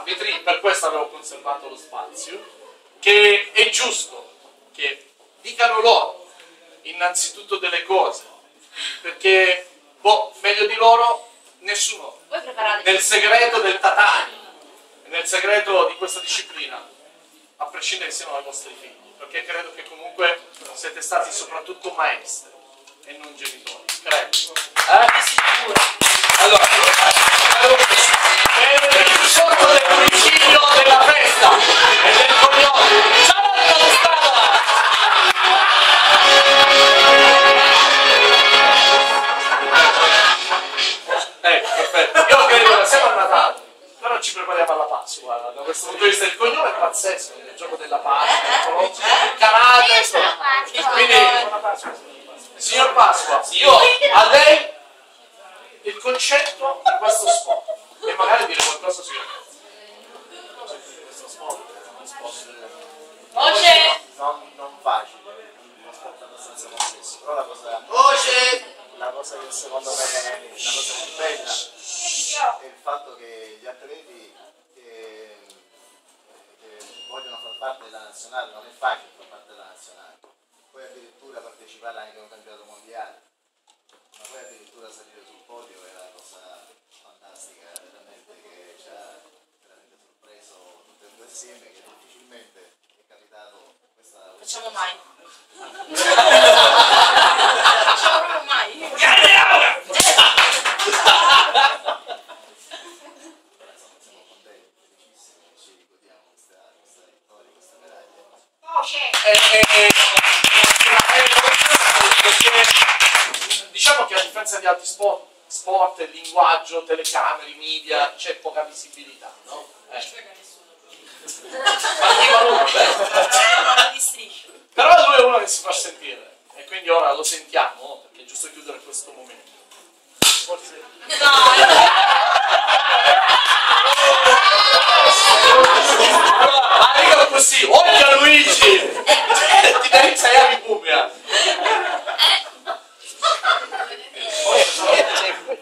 vetrina, per questo avevo conservato lo spazio, che è giusto che dicano loro innanzitutto delle cose, perché boh, meglio di loro nessuno. Nel segreto del tatami, nel segreto di questa disciplina, a prescindere che siano i vostri figli, perché credo che comunque siete stati soprattutto maestri e non genitori, credo. Eh? Allora, per il il concetto di questo sport e magari dire qualcosa su questo sport, Voce! non, non facile, uno sport abbastanza complesso, però la cosa, Voce! la cosa che secondo me è la cosa più bella è il fatto che gli atleti che, che vogliono far parte della nazionale, non è facile far parte della nazionale, poi addirittura partecipare anche a un campionato mondiale, ma poi addirittura salire sul podio è una cosa fantastica, veramente che ci ha veramente sorpreso tutti e due assieme, che difficilmente è capitato questa Facciamo mai. Facciamo proprio mai. siamo contenti, felicissimi che ci godiamo questa, questa vittoria, questa medaglia. Perché diciamo che a differenza di altri sport, sport, linguaggio, telecamere, media, c'è poca visibilità, no? Eh. Di striscia. Però lui è uno che si fa sentire e quindi ora lo sentiamo perché è giusto chiudere questo momento. Forse arriva così, occhio a Luigi! Ti dai sei anni bubbia!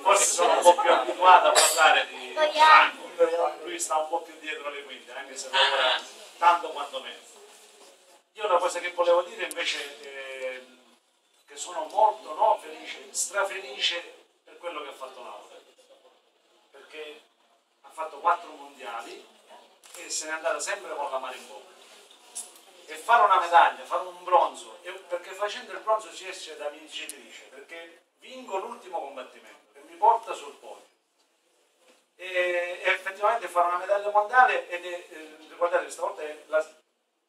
forse sono un po' più abituato a parlare di Vogliamo. lui sta un po' più dietro le quinte anche se lavora tanto quanto me io una cosa che volevo dire invece è che sono molto no, felice strafelice per quello che ha fatto Laura perché ha fatto quattro mondiali e se n'è andata sempre con la mano in bocca e fare una medaglia, fare un bronzo, perché facendo il bronzo si esce da vincitrice, perché vinco l'ultimo combattimento che mi porta sul podio. E, effettivamente fare una medaglia mondiale ed è, eh, ricordate questa volta è la,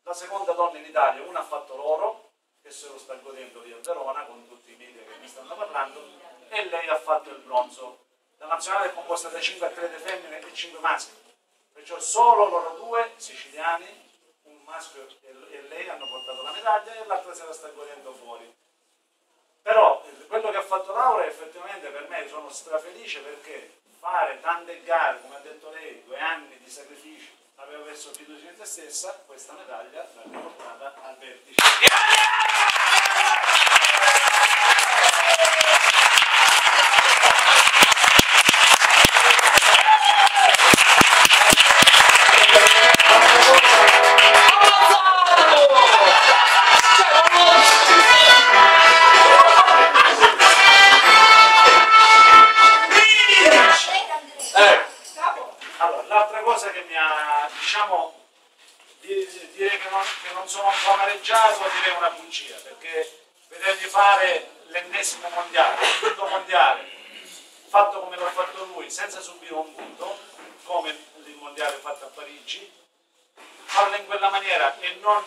la seconda donna in Italia, una ha fatto l'oro, che se lo sta godendo lì a Verona con tutti i media che mi stanno parlando, e lei ha fatto il bronzo. La nazionale è composta da 5 atlete femmine e 5 maschi, perciò solo loro due siciliani un maschio e lei hanno portato la medaglia e l'altra se la sta godendo fuori. Però eh, quello che ha fatto Laura effettivamente per me sono strafelice perché fare tante gare, come ha detto lei, due anni di sacrificio, aveva messo fiducia in se stessa, questa medaglia l'ha riportata al vertice. Subire un punto, come il mondiale fatto a Parigi, farlo in quella maniera e non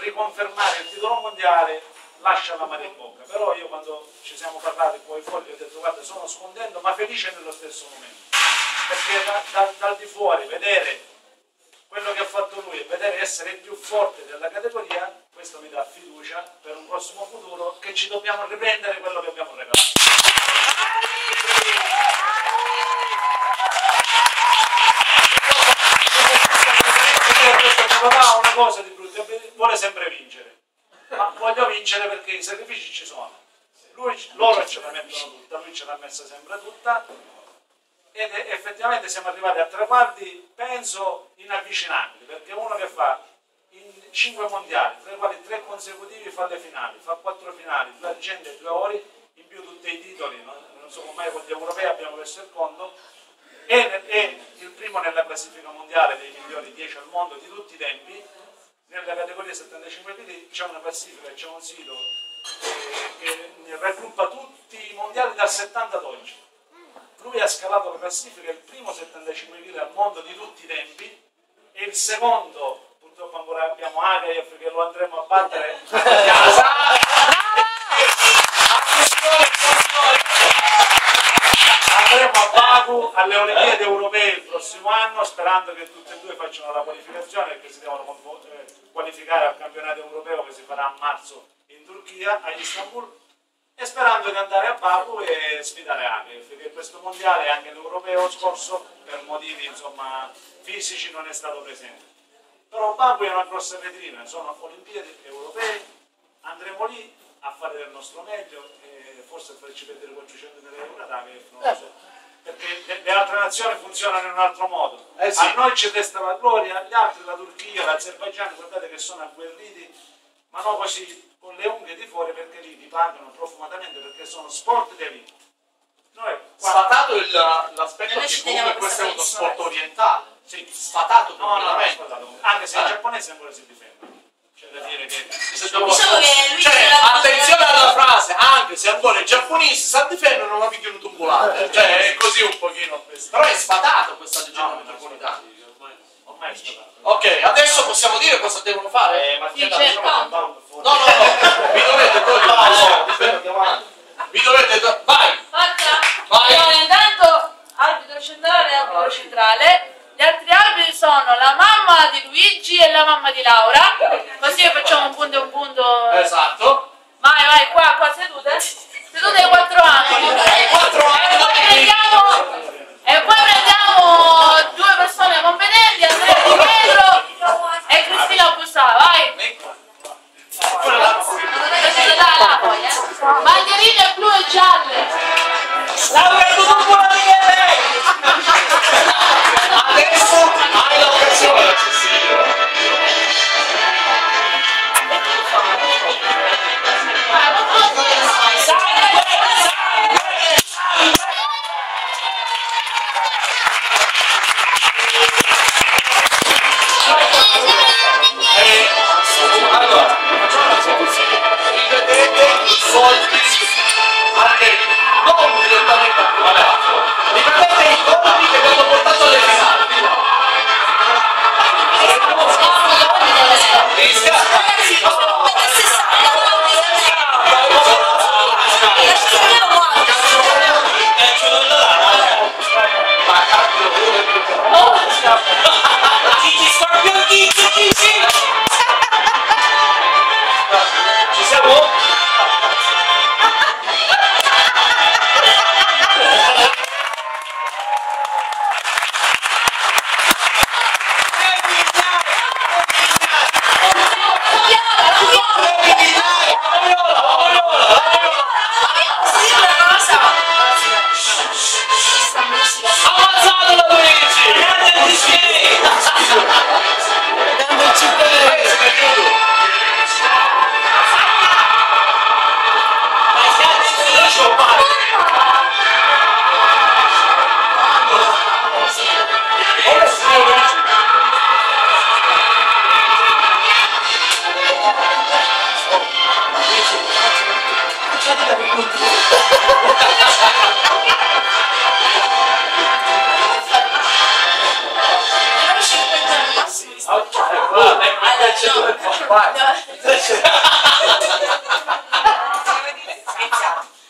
riconfermare il titolo mondiale lascia la mano in bocca. Però io quando ci siamo parlati poi fuori ho detto guarda sono scontento ma felice nello stesso momento. Perché da- da- dal di fuori vedere quello che ha fatto lui e vedere essere il più forte della categoria, questo mi dà fiducia per un prossimo futuro che ci dobbiamo riprendere quello che abbiamo regalato. Una cosa di brutto, vuole sempre vincere, ma voglio vincere perché i sacrifici ci sono. Lui, loro ce la mettono tutta, lui ce l'ha messa sempre tutta. Ed effettivamente siamo arrivati a traguardi, penso, inavvicinabili, perché uno che fa in 5 mondiali, tra i quali 3 consecutivi fa le finali, fa 4 finali, due argenti e due ori, in più tutti i titoli, non, non so mai con gli europei abbiamo messo il conto, è, è il primo nella classifica mondiale dei migliori 10 al mondo di tutti i tempi, nella categoria 75 kg c'è una classifica, c'è un sito eh, che raggruppa tutti i mondiali dal 70 ad oggi. Lui ha scalato la classifica, il primo 75 kg al mondo di tutti i tempi e il secondo, purtroppo ancora abbiamo Agaev che lo andremo a battere a casa. Alle Olimpiadi europee il prossimo anno sperando che tutti e due facciano la qualificazione perché si devono eh, qualificare al campionato europeo che si farà a marzo in Turchia, a Istanbul e sperando di andare a Baku e sfidare Agaev perché questo mondiale e anche l'europeo scorso per motivi insomma, fisici non è stato presente. Però Baku è una grossa vetrina, sono Olimpiadi europee, andremo lì a fare del nostro meglio e forse farci vedere 400 euro da che non lo so. Perché le, le altre nazioni funzionano in un altro modo. Eh sì. A noi ci resta la gloria, gli altri, la Turchia, l'Azerbaigian, guardate che sono agguerriti, ma non così con le unghie di fuori perché lì vi pagano profumatamente perché sono sport di vita. Noi Sfatato il- l'aspetto che comunque questo è uno sport orientale. sì, Sfatato no, no, no, ascoltate, anche se i Eh. giapponesi ancora si difendono. C'è da dire che Diciamo che lui Cioè, attenzione alla frase, anche se ancora i giapponesi si difendono ma picchiano tumbulate. Cioè, è così un pochino questo. Però è sfatato questa leggenda No, metropolitana. è. Ok, adesso possiamo dire cosa devono fare? Eh, lasciamo certo. No, no, no, vi dovete togliere. Andiamo avanti. Vi dovete to- Vai! Vai. Allora, intanto arbitro centrale arbitro centrale. Sono la mamma di Luigi e la mamma di Laura. Così facciamo un punto e un punto. Esatto. Vai, vai, qua, qua sedute. Sedute ai quattro angoli. quattro angoli.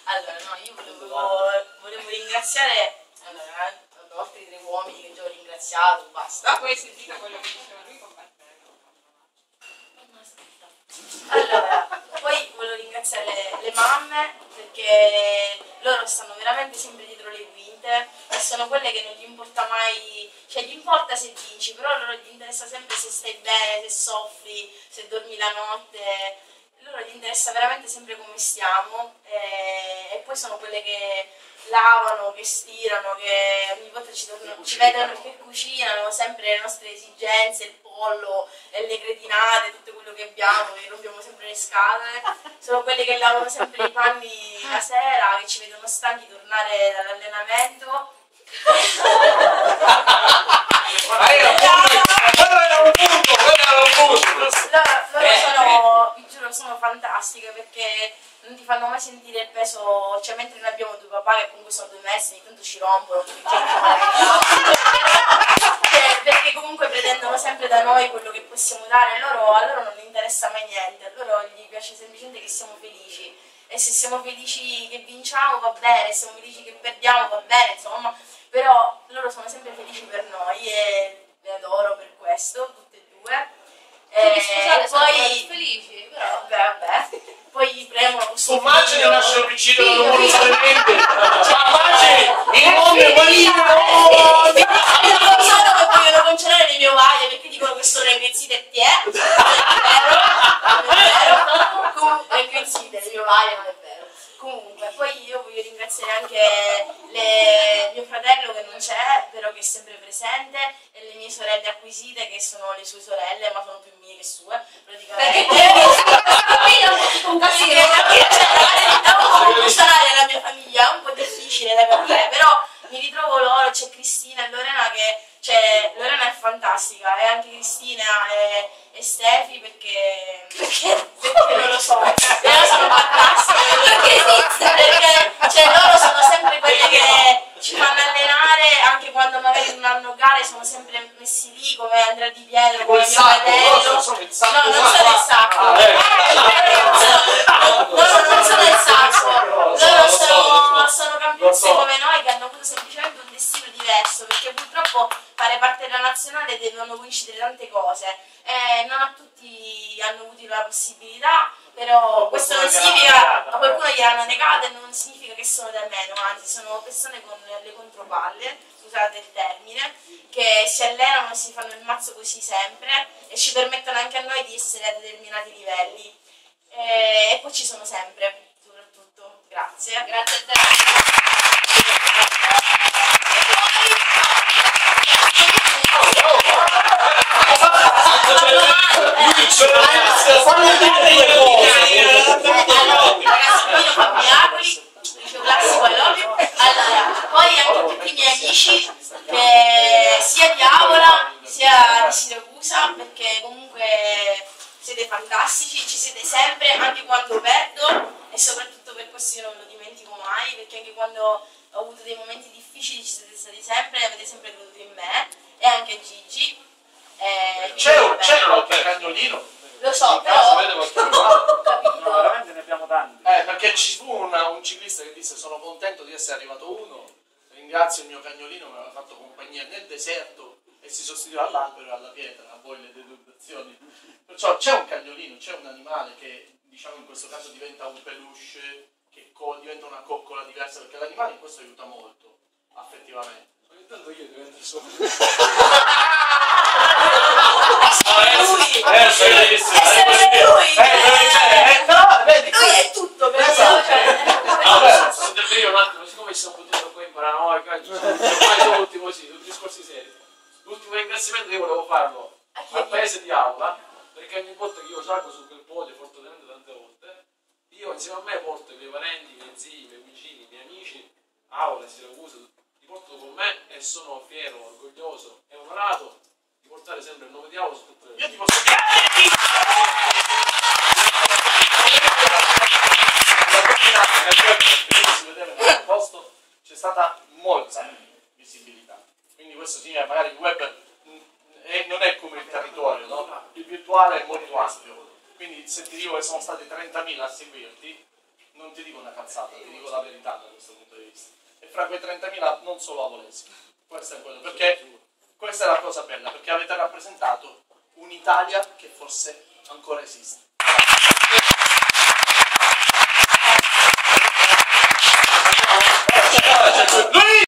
Allora, no, io volevo, volevo ringraziare, allora, oltre ai tre uomini che già ho ringraziato, basta. Poi sentite quello che diceva lui con Allora, poi volevo ringraziare le, le mamme perché loro stanno veramente sempre dietro le quinte e sono quelle che non gli importa mai, cioè gli importa se vinci, però a loro gli interessa sempre se stai bene, se soffri, se dormi la notte, loro gli interessa veramente sempre come stiamo e, e poi sono quelle che lavano, che stirano, che ogni volta ci, tornano- ci vedono che cucinano sempre le nostre esigenze, il pollo, le cretinate, tutto quello che abbiamo, che rompiamo sempre le scatole. Sono quelli che lavano sempre i panni la sera, che ci vedono stanchi tornare dall'allenamento. Ma era un punto, quello era un punto, quello era un punto. Loro, loro sono, vi giuro, sono fantastiche perché non ti fanno mai peso, cioè mentre noi abbiamo due papà che comunque sono due messi, ogni tanto ci rompono, cioè, perché comunque pretendono sempre da noi quello che possiamo dare, loro, a loro non interessa mai niente, a loro gli piace semplicemente che siamo felici e se siamo felici che vinciamo va bene, se siamo felici che perdiamo va bene, insomma, però loro sono sempre felici per noi e le adoro per questo, tutte e due. Eh, scusate, e sono poi felici, però, però. vabbè, vabbè. Poi premono questo Immagini nasce vicino Figlio, amorosamente. figlio. Immagini il nome maligno. Mi dicono che vogliono congelare le mie ovaie perché dicono che sono ingressite e è vero, non è vero. Comunque, ingressite le mie ovaie non è vero. Comunque, poi io voglio ringraziare anche le- mio fratello che è sempre presente, e le mie sorelle acquisite che sono le sue sorelle, ma sono più mie che sue, praticamente. Perché da come funzionare la mia famiglia è un po' difficile da capire, però mi ritrovo loro, c'è Cristina e Lorena che cioè, Lorena è fantastica e anche Cristina e, e Stefi perché, perché, perché non lo so, loro sono fantastiche perché, perché cioè, loro sono sempre quelle che ci fanno allenare anche quando magari non hanno gare sono sempre messi lì come Andrea Di Pietro, come mio fratello loro sono il sacco no non sono il sacco. Ah. Eh, non sono- loro non sono il sacco loro lo so, sono, sono so. come noi che hanno avuto semplicemente un destino diverso perché purtroppo fare parte della nazionale devono coincidere tante cose. E non a tutti hanno avuto la possibilità però questo non significa a qualcuno gliel'hanno negata e non significa sono da meno anzi sono persone con le contropalle scusate il termine che si allenano e si fanno il mazzo così sempre e ci permettono anche a noi di essere a determinati livelli. E, e poi ci sono sempre soprattutto. Grazie. Grazie a te. Ragazzi, fa miracoli, liceo classico I love you. Allora, poi anche tutti i miei amici, che sia di Avola sia di Siracusa, perché comunque siete fantastici, ci siete sempre, anche quando perdo, e soprattutto per questo io non lo dimentico mai, perché anche quando ho avuto dei momenti difficili ci siete stati sempre, avete sempre creduto in me, e anche Gigi. Eh, C'è un cagnolino? Lo so, però ho No, capito. veramente ne abbiamo tanti. Eh, perché ci fu una- un ciclista che disse sono contento di essere arrivato uno, ringrazio il mio cagnolino che mi aveva fatto compagnia nel deserto e si sostituiva all'albero e alla pietra, a voi le deduzioni. Perciò c'è un cagnolino, c'è un animale che diciamo in questo caso diventa un peluche, che co- diventa una coccola diversa, perché l'animale in questo aiuta molto, affettivamente. Ogni tanto io divento solo. Lui, Eh, bellissimo, è sempre lui, Eh, eh, però, vedi, lui è tutto per Esatto. cioè, Allora, posso intervenire un attimo, siccome siamo buttati paranoia, ci sono ormai sono tutti discorsi seri. L'ultimo ringraziamento io volevo farlo al è paese di Aula, perché ogni volta che io salgo su quel podio, fortunatamente tante volte, io insieme a me porto i miei parenti, i miei zii, i miei cugini, i miei amici, Aula, Siracusa, li porto con me e sono fiero, orgoglioso e onorato di portare sempre il nome di Aula su tutte le Io ti posso dire... si vedeva nel posto c'è stata molta visibilità. Quindi questo significa che magari il web non è come il territorio no? il virtuale è molto ampio. Quindi se ti dico che sono stati 30.000 a seguirti non ti dico una cazzata ti dico la verità da questo punto di vista. E fra quei 30.000 non solo avolesi questo è quello perché? questa è la cosa bella perché avete rappresentato un'Italia che forse ancora esiste Luigi!